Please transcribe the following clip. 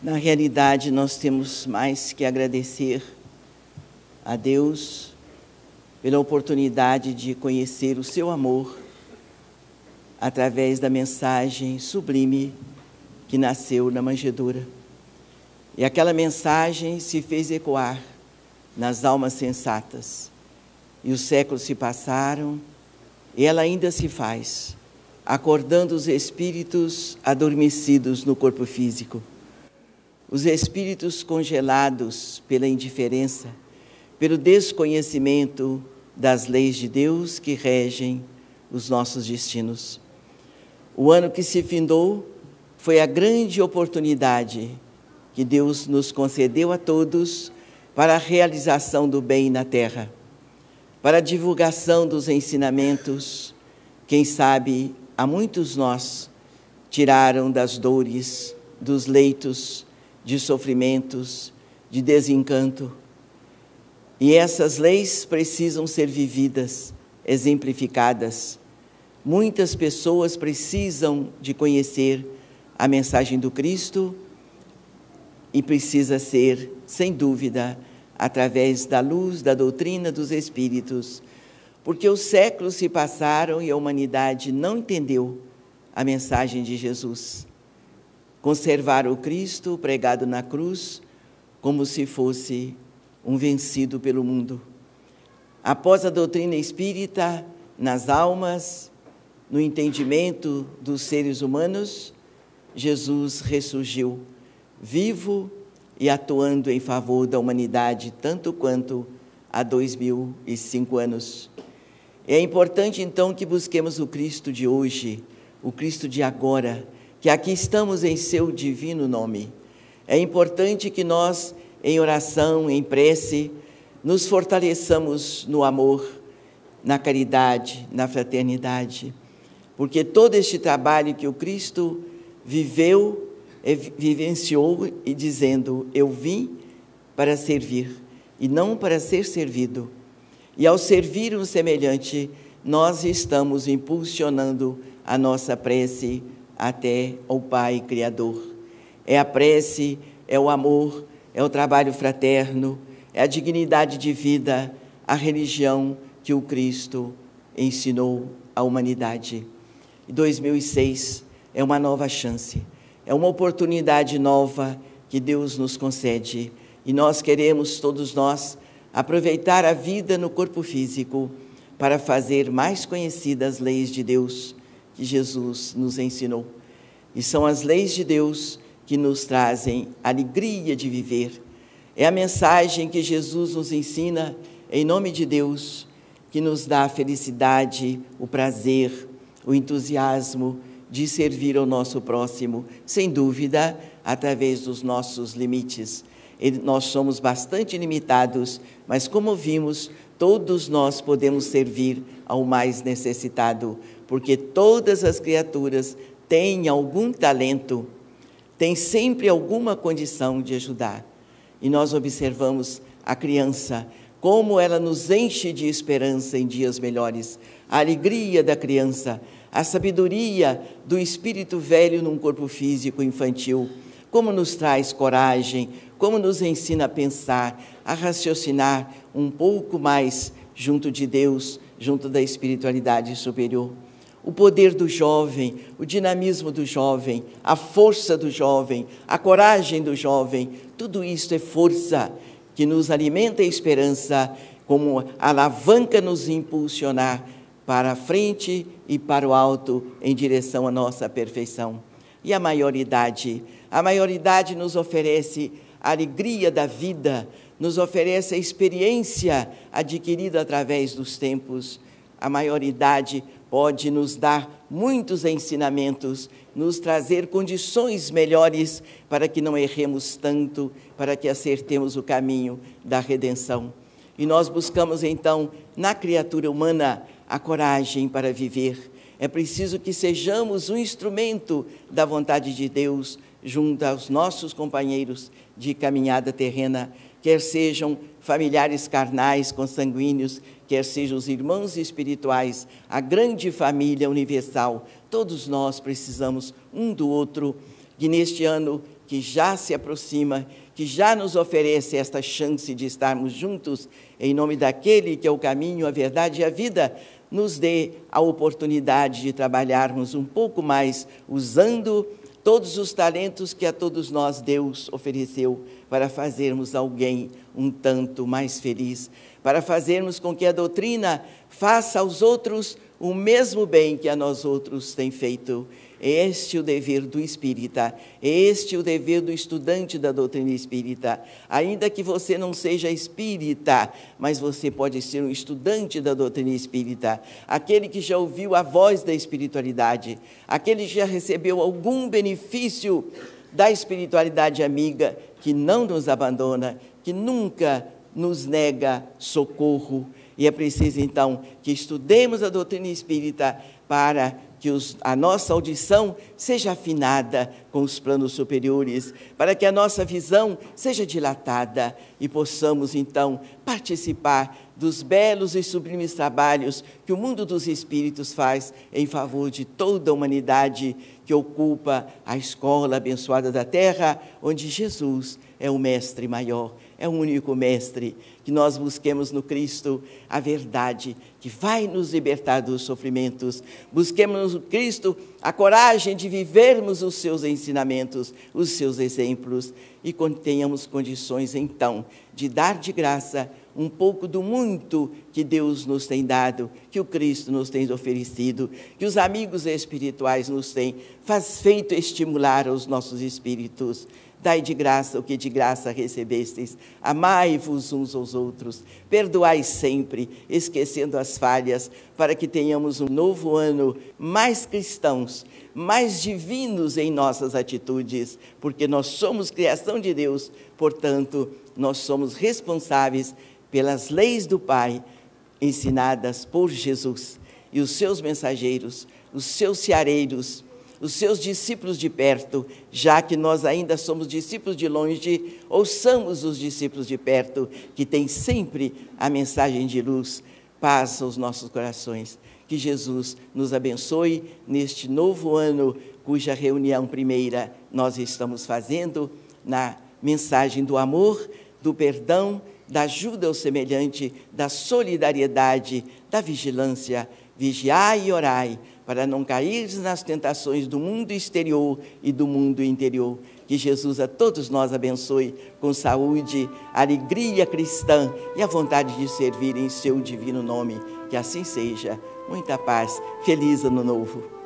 Na realidade, nós temos mais que agradecer a Deus pela oportunidade de conhecer o seu amor através da mensagem sublime que nasceu na manjedoura. E aquela mensagem se fez ecoar nas almas sensatas. E os séculos se passaram e ela ainda se faz, acordando os espíritos adormecidos no corpo físico os espíritos congelados pela indiferença, pelo desconhecimento das leis de Deus que regem os nossos destinos. O ano que se findou foi a grande oportunidade que Deus nos concedeu a todos para a realização do bem na terra, para a divulgação dos ensinamentos, quem sabe a muitos nós tiraram das dores, dos leitos, de sofrimentos, de desencanto. E essas leis precisam ser vividas, exemplificadas. Muitas pessoas precisam de conhecer a mensagem do Cristo e precisa ser, sem dúvida, através da luz da doutrina dos Espíritos, porque os séculos se passaram e a humanidade não entendeu a mensagem de Jesus conservar o Cristo pregado na cruz como se fosse um vencido pelo mundo. Após a doutrina espírita, nas almas, no entendimento dos seres humanos, Jesus ressurgiu, vivo e atuando em favor da humanidade, tanto quanto há dois mil e cinco anos. É importante então que busquemos o Cristo de hoje, o Cristo de agora, que aqui estamos em seu divino nome. É importante que nós, em oração, em prece, nos fortaleçamos no amor, na caridade, na fraternidade, porque todo este trabalho que o Cristo viveu, vivenciou e dizendo: Eu vim para servir e não para ser servido. E ao servir um semelhante, nós estamos impulsionando a nossa prece até ao Pai Criador. É a prece, é o amor, é o trabalho fraterno, é a dignidade de vida, a religião que o Cristo ensinou à humanidade. E 2006 é uma nova chance, é uma oportunidade nova que Deus nos concede. E nós queremos, todos nós, aproveitar a vida no corpo físico para fazer mais conhecidas as leis de Deus que Jesus nos ensinou. E são as leis de Deus que nos trazem alegria de viver. É a mensagem que Jesus nos ensina em nome de Deus, que nos dá a felicidade, o prazer, o entusiasmo de servir ao nosso próximo, sem dúvida, através dos nossos limites. Nós somos bastante limitados, mas como vimos, todos nós podemos servir ao mais necessitado, porque todas as criaturas têm algum talento, têm sempre alguma condição de ajudar. E nós observamos a criança, como ela nos enche de esperança em dias melhores, a alegria da criança, a sabedoria do espírito velho num corpo físico infantil, como nos traz coragem, como nos ensina a pensar, a raciocinar um pouco mais junto de Deus, junto da espiritualidade superior o poder do jovem, o dinamismo do jovem, a força do jovem, a coragem do jovem, tudo isso é força que nos alimenta a esperança, como alavanca nos impulsionar para a frente e para o alto em direção à nossa perfeição. E a maioridade? A maioridade nos oferece a alegria da vida, nos oferece a experiência adquirida através dos tempos. A maioridade pode nos dar muitos ensinamentos, nos trazer condições melhores para que não erremos tanto, para que acertemos o caminho da redenção. E nós buscamos então na criatura humana a coragem para viver. É preciso que sejamos um instrumento da vontade de Deus junto aos nossos companheiros de caminhada terrena, quer sejam familiares carnais, consanguíneos, quer sejam os irmãos espirituais, a grande família universal, todos nós precisamos um do outro. Que neste ano que já se aproxima, que já nos oferece esta chance de estarmos juntos, em nome daquele que é o caminho, a verdade e a vida, nos dê a oportunidade de trabalharmos um pouco mais usando todos os talentos que a todos nós Deus ofereceu para fazermos alguém um tanto mais feliz, para fazermos com que a doutrina faça aos outros o mesmo bem que a nós outros tem feito. Este é o dever do espírita, este é o dever do estudante da doutrina espírita. Ainda que você não seja espírita, mas você pode ser um estudante da doutrina espírita, aquele que já ouviu a voz da espiritualidade, aquele que já recebeu algum benefício da espiritualidade amiga, que não nos abandona, que nunca nos nega socorro. E é preciso, então, que estudemos a doutrina espírita para que os, a nossa audição seja afinada com os planos superiores, para que a nossa visão seja dilatada e possamos então participar dos belos e sublimes trabalhos que o mundo dos espíritos faz em favor de toda a humanidade que ocupa a escola abençoada da terra, onde Jesus é o mestre maior é o único mestre, que nós busquemos no Cristo a verdade que vai nos libertar dos sofrimentos. Busquemos no Cristo a coragem de vivermos os seus ensinamentos, os seus exemplos e tenhamos condições então de dar de graça um pouco do muito que Deus nos tem dado, que o Cristo nos tem oferecido, que os amigos espirituais nos têm faz feito estimular os nossos espíritos. Dai de graça o que de graça recebestes. Amai-vos uns aos outros. Perdoai sempre, esquecendo as falhas, para que tenhamos um novo ano mais cristãos, mais divinos em nossas atitudes, porque nós somos criação de Deus, portanto, nós somos responsáveis pelas leis do Pai ensinadas por Jesus. E os seus mensageiros, os seus ceareiros, os seus discípulos de perto, já que nós ainda somos discípulos de longe, ouçamos os discípulos de perto, que têm sempre a mensagem de luz, paz aos nossos corações. Que Jesus nos abençoe neste novo ano, cuja reunião primeira nós estamos fazendo na mensagem do amor, do perdão, da ajuda ao semelhante, da solidariedade, da vigilância. Vigiai e orai para não cair nas tentações do mundo exterior e do mundo interior. Que Jesus a todos nós abençoe com saúde, alegria cristã e a vontade de servir em seu divino nome. Que assim seja. Muita paz. Feliz ano novo.